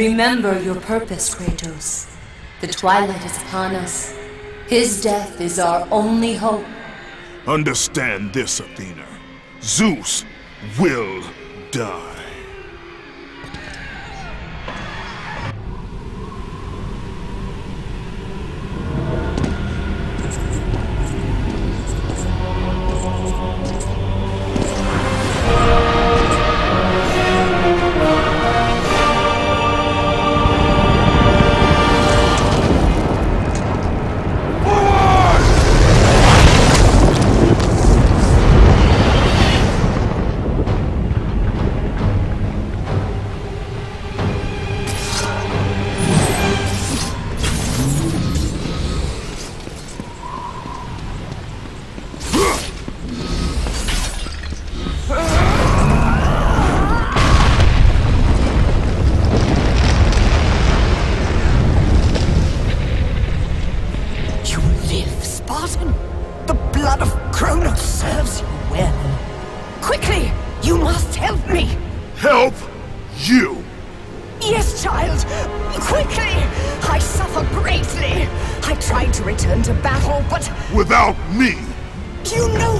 Remember your purpose, Kratos. The twilight is upon us. His death is our only hope. Understand this, Athena. Zeus will die.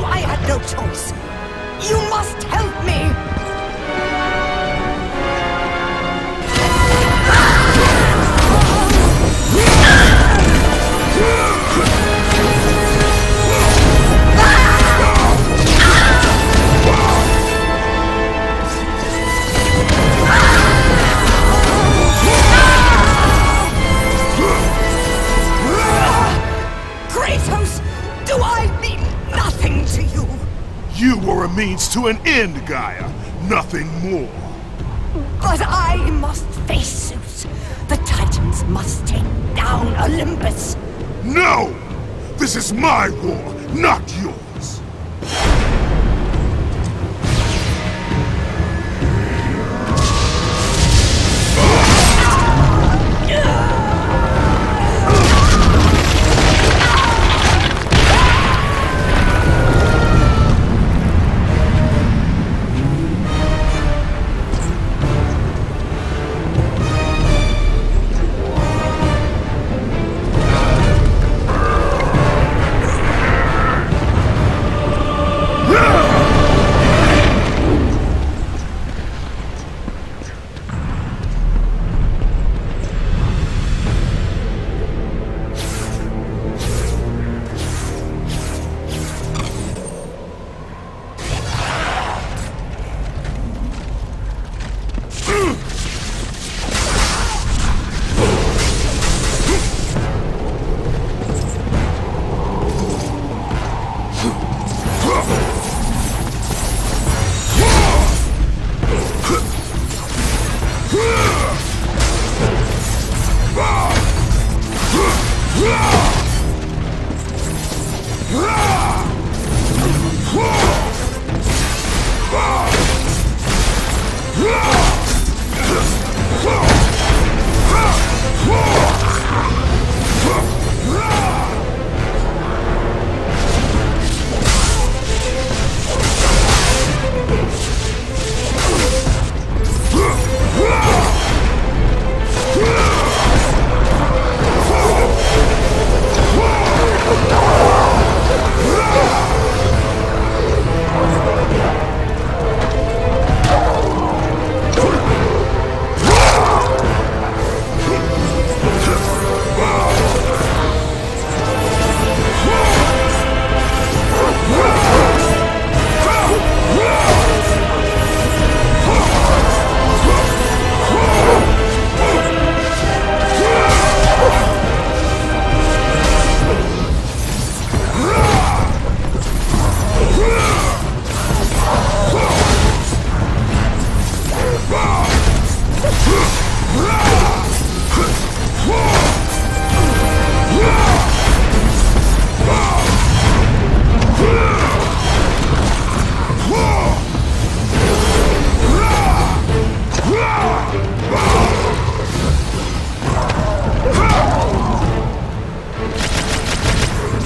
I had no choice! You must help me! Were a means to an end, Gaia. Nothing more. But I must face Zeus. The Titans must take down Olympus. No! This is my war, not yours.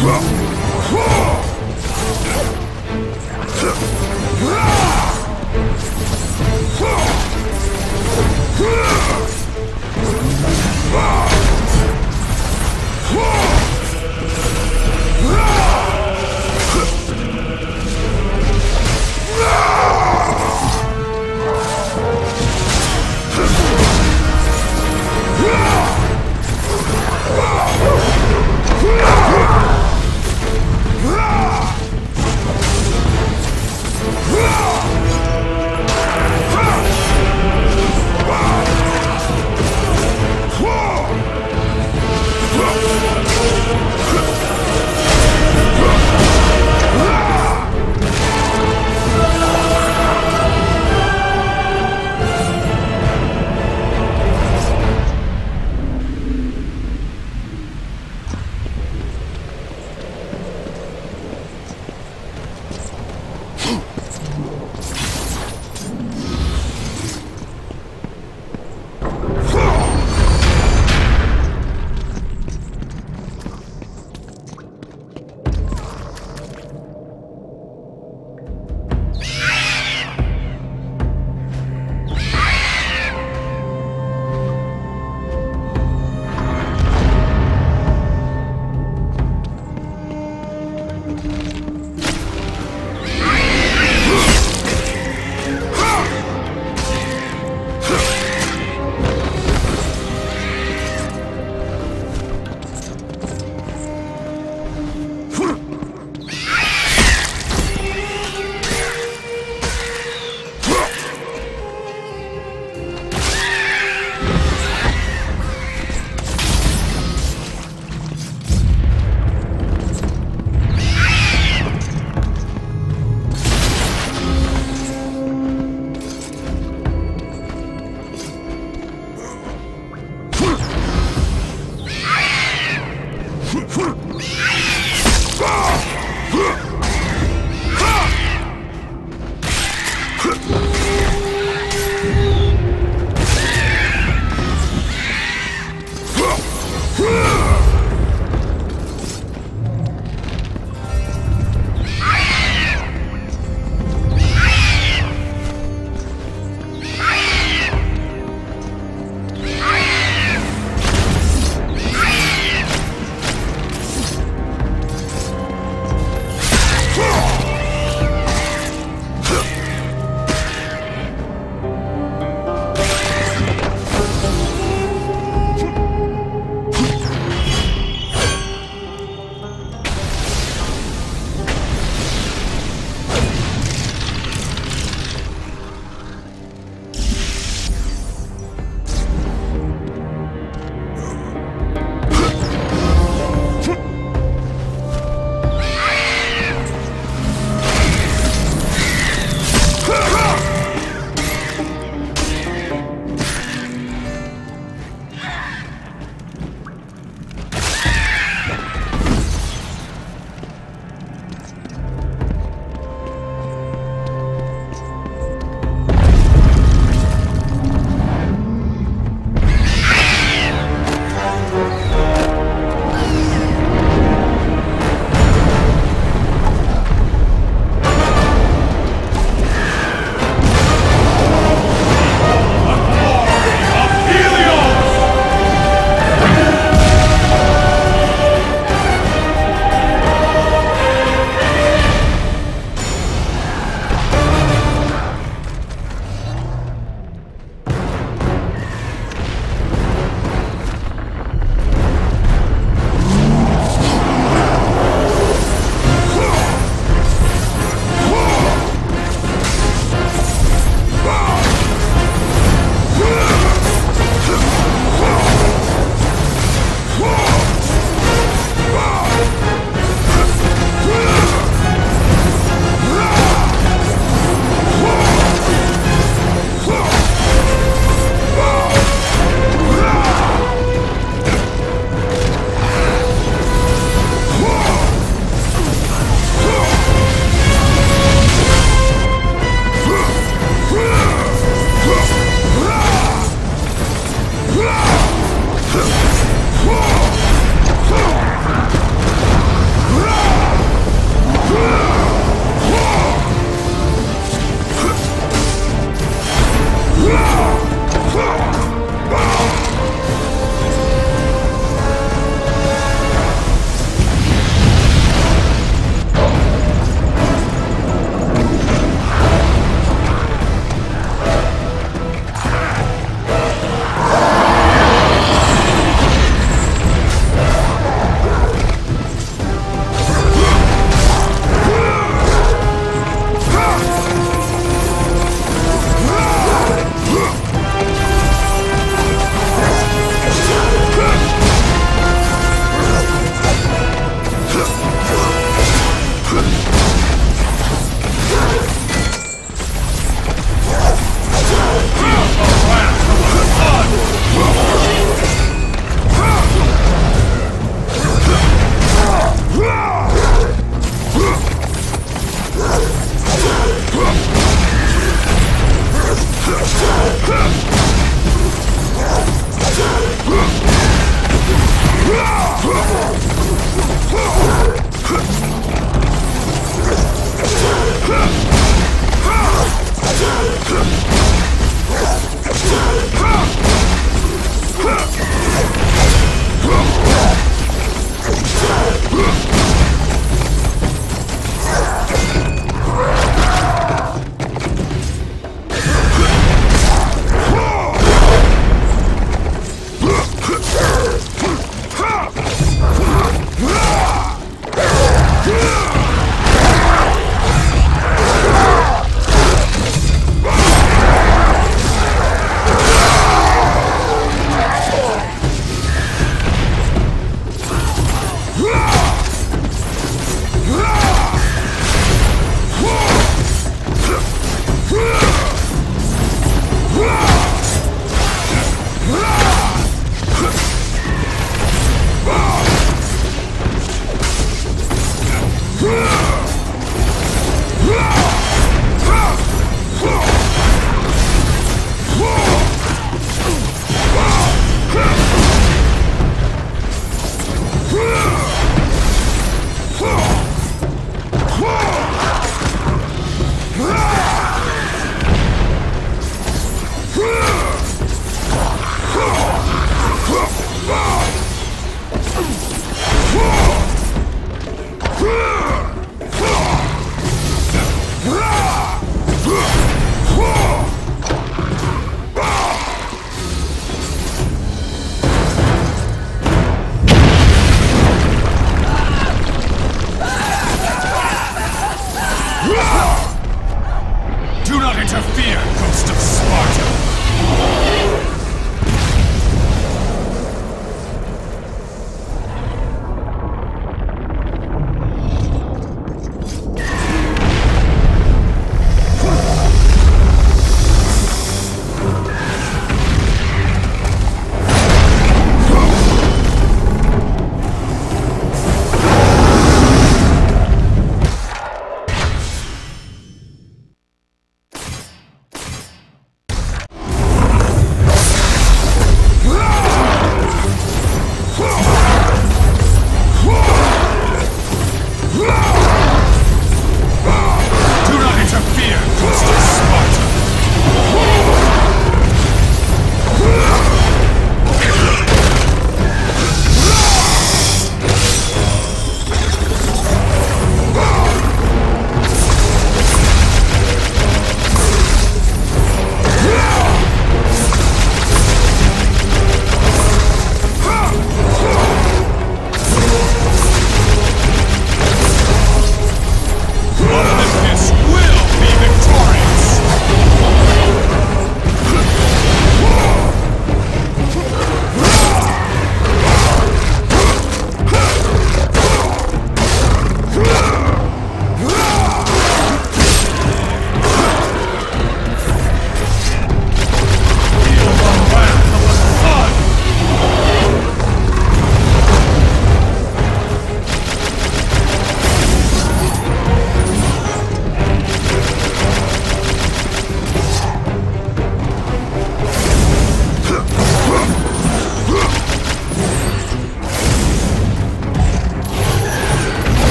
Whoa!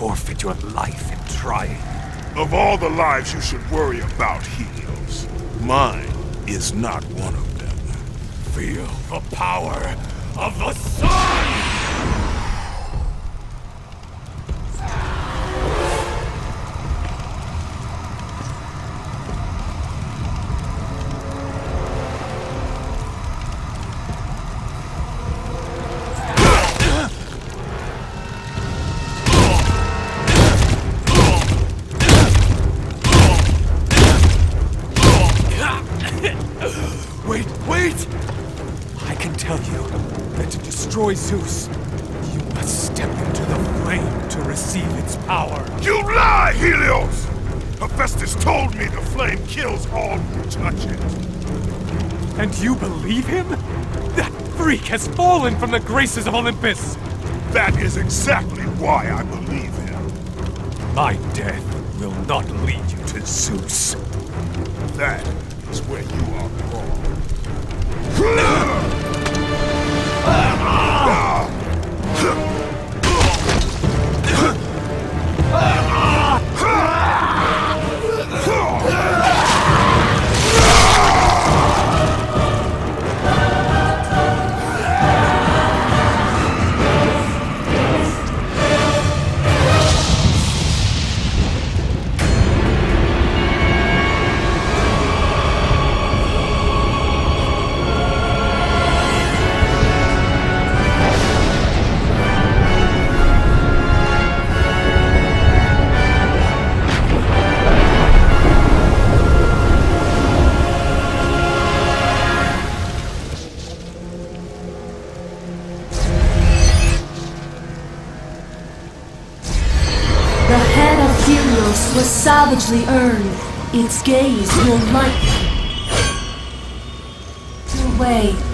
Forfeit your life in trying. Of all the lives you should worry about, Helios, mine is not one of them. Feel the power of the sun! Has fallen from the graces of Olympus! That is exactly why I believe him. My death will not lead you to Zeus. That is where you are wrong. Savagely earned. Its gaze will light the way.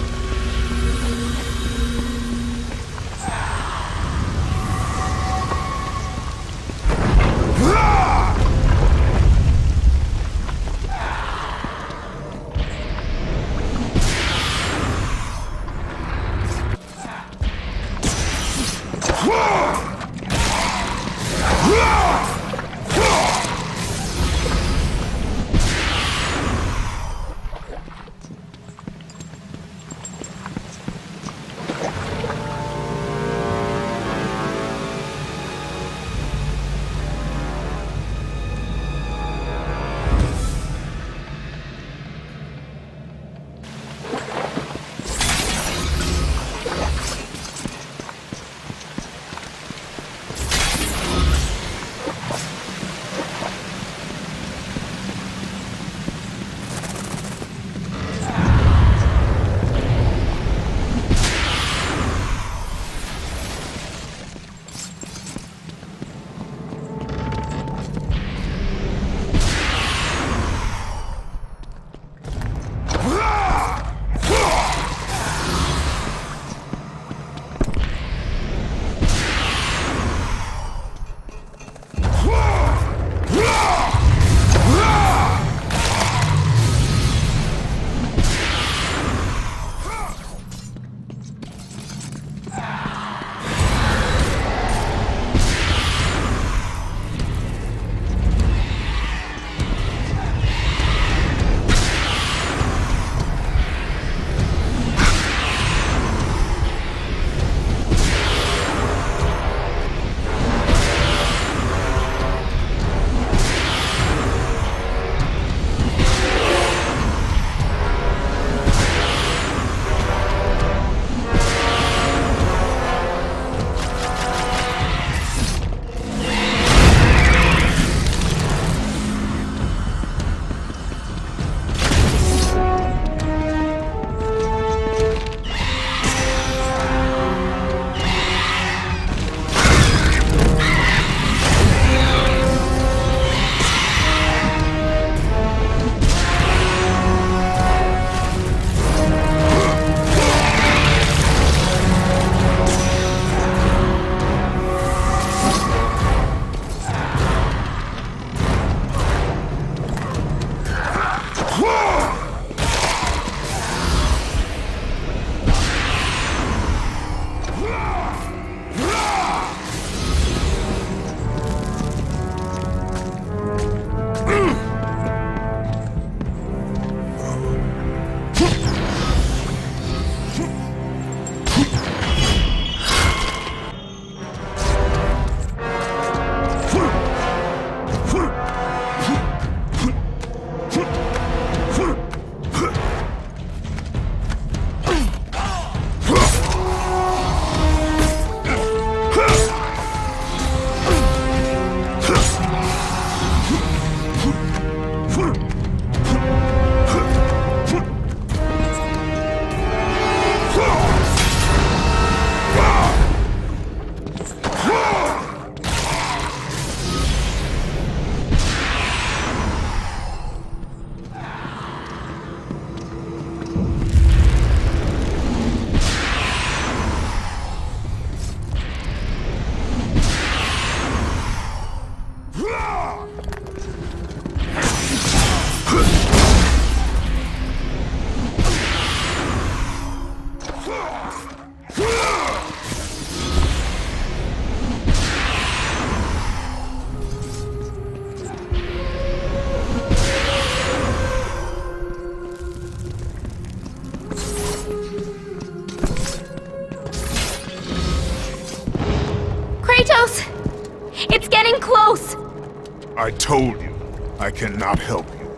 I told you, I cannot help you.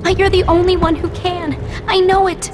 But you're the only one who can. I know it.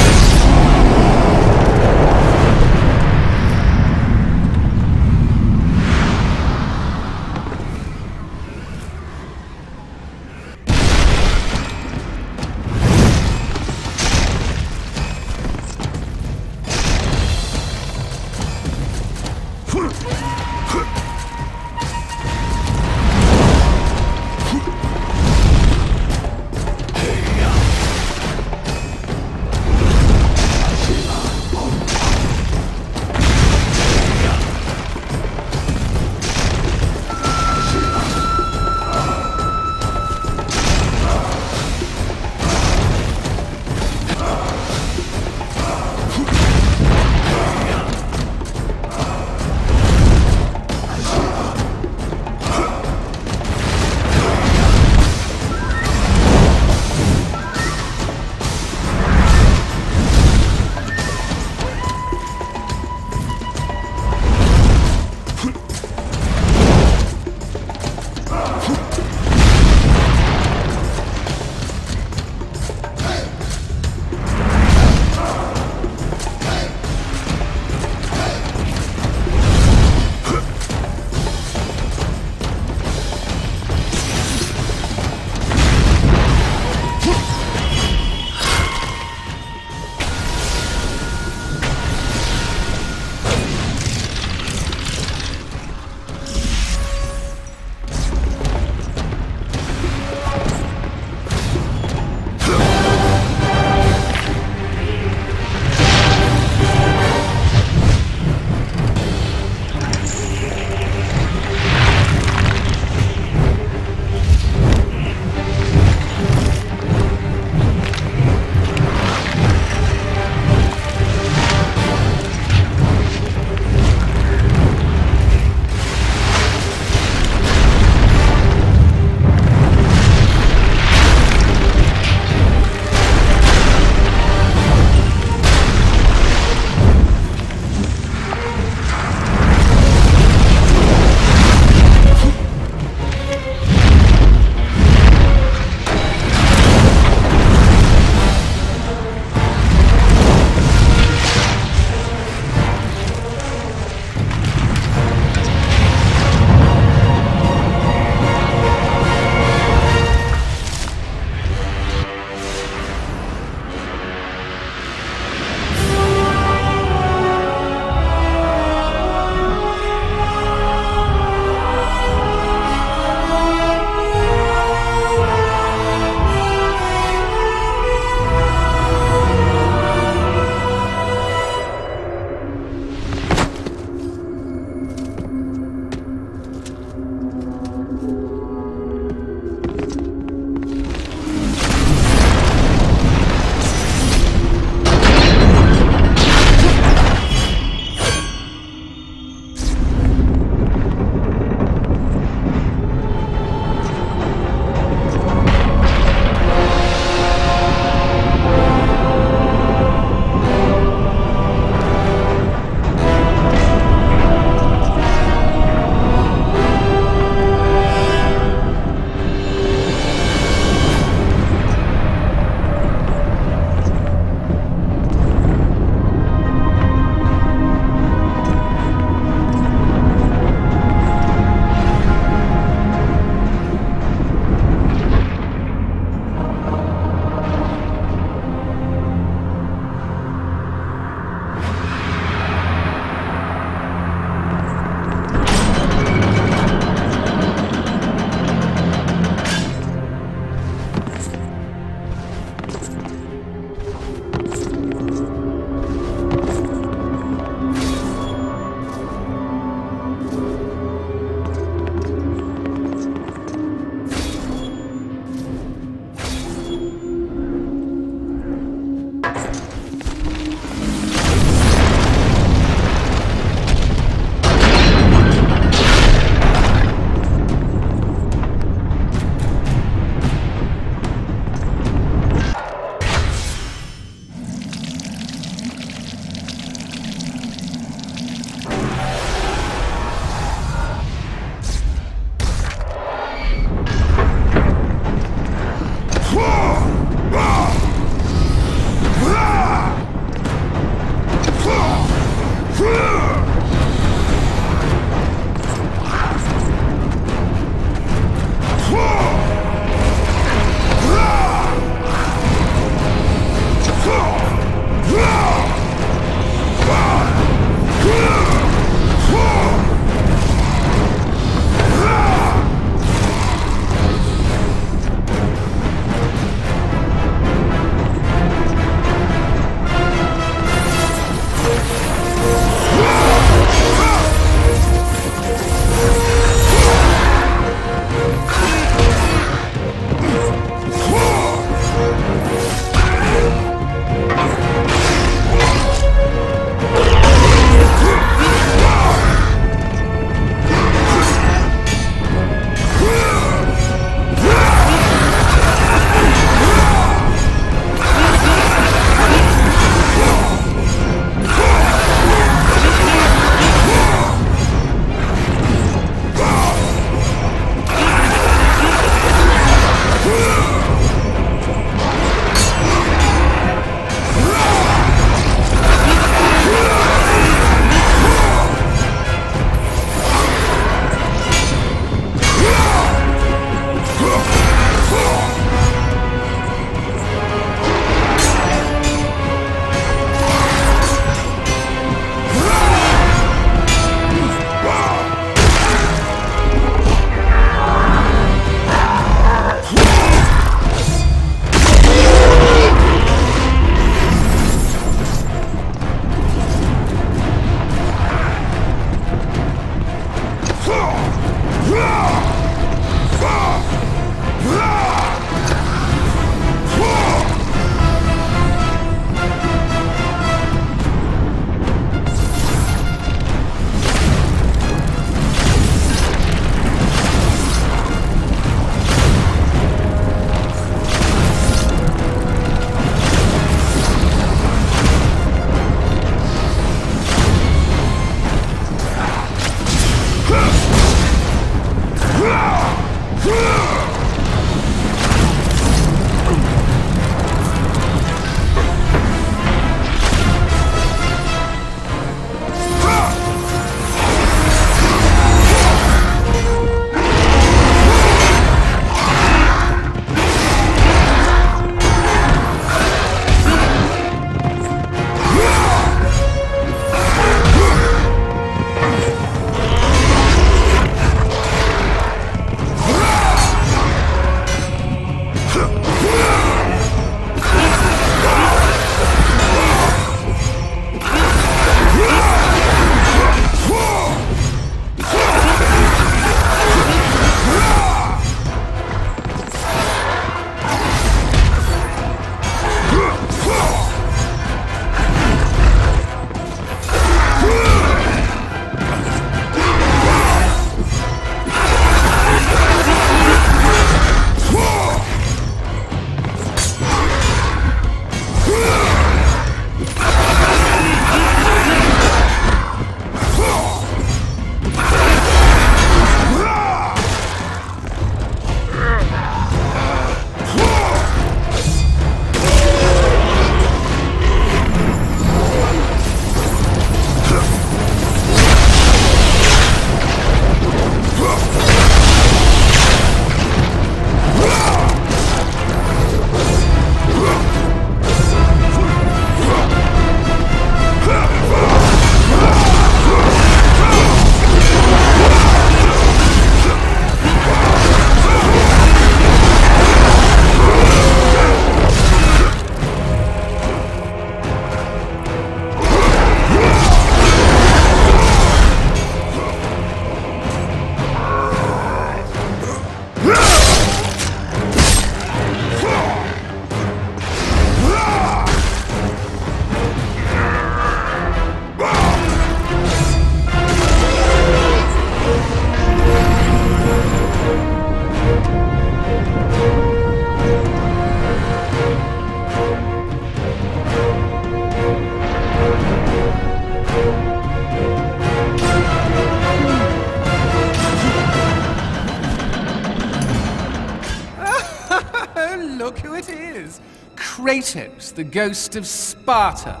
The ghost of Sparta,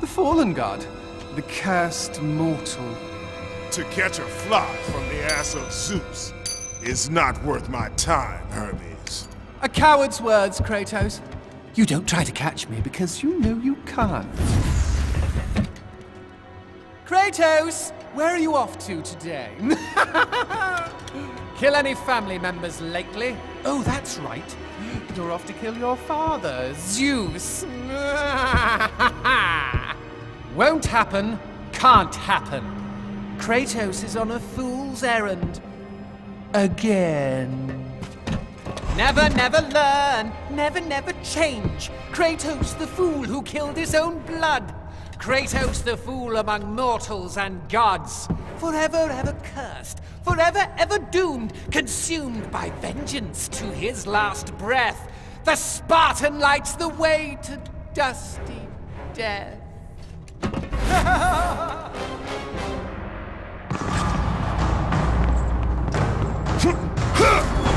the fallen god, the cursed mortal. To catch a fly from the ass of Zeus is not worth my time, Hermes. A coward's words, Kratos. You don't try to catch me because you know you can't. Kratos, where are you off to today? kill any family members lately? Oh, that's right. You're off to kill your father, Zeus. Won't happen, can't happen. Kratos is on a fool's errand. Again. Never, never learn, never, never change. Kratos the fool who killed his own blood. Kratos the fool among mortals and gods. Forever, ever cursed, forever, ever doomed, consumed by vengeance to his last breath. The Spartan lights the way to dusty death.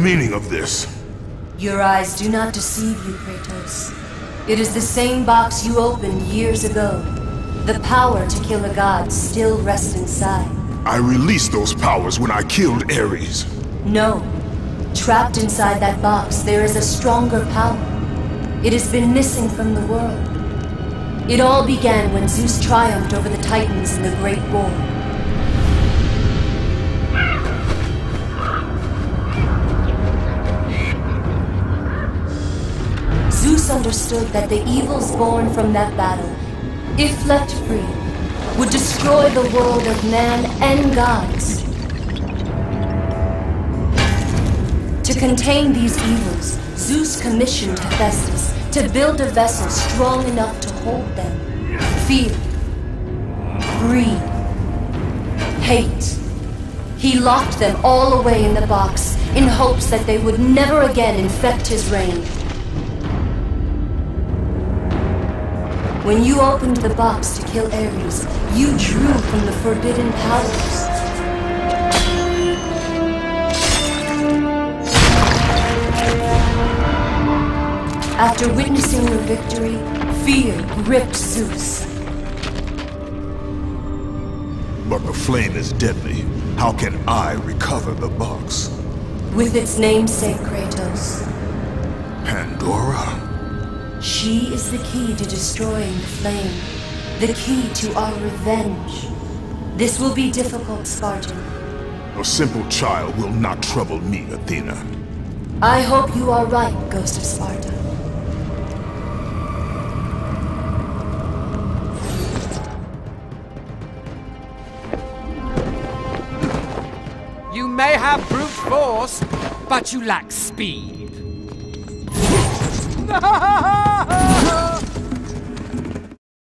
meaning of this? Your eyes do not deceive you, Kratos. It is the same box you opened years ago. The power to kill a god still rests inside. I released those powers when I killed Ares. No. Trapped inside that box, there is a stronger power. It has been missing from the world. It all began when Zeus triumphed over the Titans in the Great War. Understood that the evils born from that battle, if left free, would destroy the world of man and gods. To contain these evils, Zeus commissioned Hephaestus to build a vessel strong enough to hold them. Fear, greed, hate. He locked them all away in the box in hopes that they would never again infect his reign. When you opened the box to kill Ares, you drew from the forbidden powers. After witnessing your victory, Fear gripped Zeus. But the flame is deadly. How can I recover the box? With its namesake, Kratos. Pandora? She is the key to destroying the flame. The key to our revenge. This will be difficult, Spartan. A simple child will not trouble me, Athena. I hope you are right, Ghost of Sparta. You may have brute force, but you lack speed.